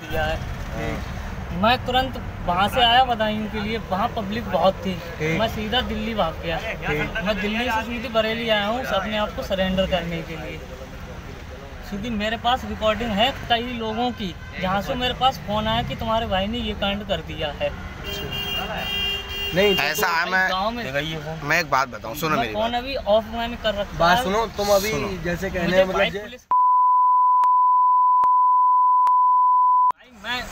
किया है। मैं तुरंत वहाँ से आया बदायूं के लिए। वहाँ पब्लिक बहुत थी। मैं सीधा दिल्ली भाग गया। मैं दिल्ली से सीधी बरेली आया हूँ अपने आप को सरेंडर करने के लिए। सीधी मेरे पास रिकॉर्डिंग है कई लोगों की। जहाँ से मेरे पास फ़ोन आया कि तुम्हारे भाई ने ये कांड कर दिया है। नहीं तो ऐसा है मैं में मैं एक बात बताऊँ सुनो मैं मेरी फ़ोन अभी ऑफ़ मैंने कर रखा बात सुनो तुम अभी सुनो। जैसे कहने मतलब भाई जे- पुलिस भाई मैं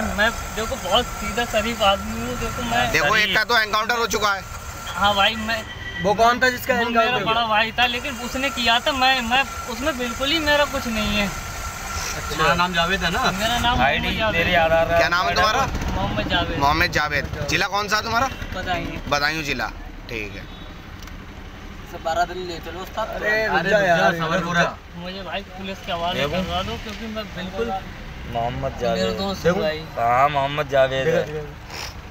भाई मैं देखो बहुत सीधा शरीफ आदमी हूँ देखो मैं देखो एक का तो एनकाउंटर हो चुका है। हाँ भाई मैं वो कौन था जिसका वो मेरा एनकाउंटर बड़ा भाई था लेकिन उसने किया था मैं मैं उसमें बिल्कुल ही मेरा कुछ नहीं है। अच्छा। नाम जावेद है ना? मेरा नाम मोहम्मद जावेद। क्या नाम है तुम्हारा? मोहम्मद जावेद। मोहम्मद जावेद। जिला कौन सा तुम्हारा? बताइए बदायूं जिला। ठीक है। बारह दिन ले चलो अरे मुझे भाई पुलिस के हवाले करवा दो क्योंकि मैं बिल्कुल मोहम्मद जावेद हैं भाई हाँ मोहम्मद जावेद है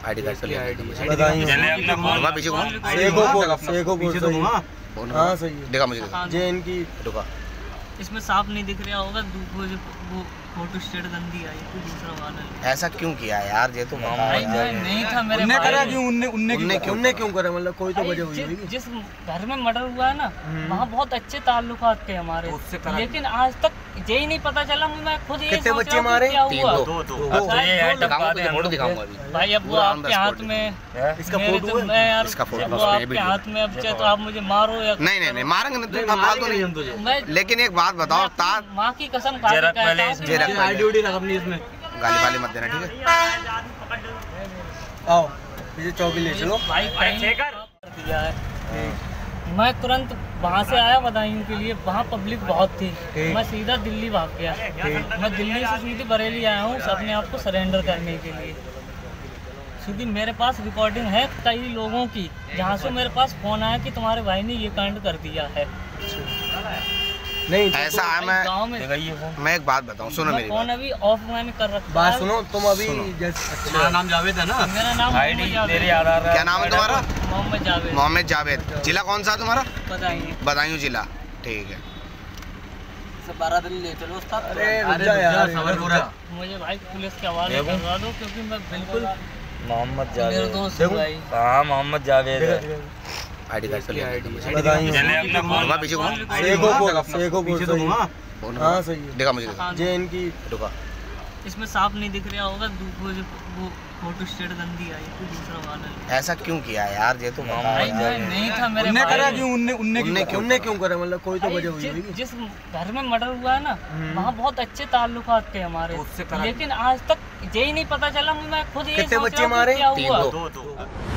आईडी कार्ड पे ले बदायूं घुमा पीछे घुमा शेखोपुर शेखोपुर पीछे है। फ़ोन हाँ सही है देखा मुझे जैन की जे इनकी रुका इसमें साफ़ नहीं दिख रहा होगा वो जो वो फ़ोटो स्टेट गंदी आई थी दूसरा वाला ऐसा क्यों किया यार? ये तो बता भाई नहीं था मेरे उनने करा क्यों? उनने उनने उनने क्यों उनने क्यों करा? मतलब कोई तो वजह हुई जिस, होगी। जिस घर में मर्डर हुआ है ना वहाँ बहुत अच्छे ताल्लुकात थे हमारे। लेकिन आज तक यही नहीं पता चला मैं खुद ये कितने बच्चे मारे? क्या दो। दो ये है तुझे भाई अब वो आपके हाथ में इसका फ़ोटो तो है? यार इसका फ़ोटो, आपके हाथ में अब चाहे तो आप मुझे मारो या नहीं नहीं नहीं मारेंगे नहीं तुम फालतू नहीं मैं लेकिन एक बात बताओ मैं ता अपनी माँ की कसम खा के इसमें, गाली वाली मत देना ठीक है? आओ चौकी ले चलो। है। मैं तुरंत वहाँ से आया बदायूं के लिए। वहाँ पब्लिक बहुत थी। मैं सीधा दिल्ली भाग गया। मैं दिल्ली से सीधी बरेली आया हूँ अपने आप को सरेंडर करने के लिए। सीधी मेरे पास रिकॉर्डिंग है कई लोगों की। जहाँ से मेरे पास फ़ोन आया कि तुम्हारे भाई ने ये कांड कर दिया है। नहीं तो ऐसा है मैं में दिखाइए फ़ोन मैं एक बात बताऊँ सुनो मेरी फ़ोन अभी ऑफ़ मैंने कर रखा बात सुनो तुम अभी। अच्छा। नाम जावेद है ना? मेरा नाम क्या नाम है तुम्हारा? मोहम्मद जावेद। मोहम्मद जावेद। जिला कौन सा है तुम्हारा? बताइए बदायूं जिला। ठीक है। बारह दिन ले चलो मुझे भाई पुलिस के हवाले करवा दो क्योंकि मैं बिल्कुल मोहम्मद जावेद। हैं हाँ मोहम्मद जावेद है। आईडी कार्ड पे है। हाँ है। दिखा मुझे। हाँ, जे इनकी रुका। इसमें साफ़ नहीं दिख रहा होगा दू- वो वो फ़ोटो स्टेट गंदी आई थी दूसरा वाला ऐसा क्यों किया यार? ये तो भाई नहीं था मेरे उनने करा क्यों? उनने उनने उनने क्यों क्यों उनने क्यों करा? मतलब कोई तो वजह हुई जिस, होगी। जिस घर में मर्डर हुआ है ना वहाँ बहुत अच्छे ताल्लुकात थे हमारे। लेकिन आज तक यही नहीं पता चला मैं खुद ये कितने बच्चे हूँ मारे? तीन हुआ। दो।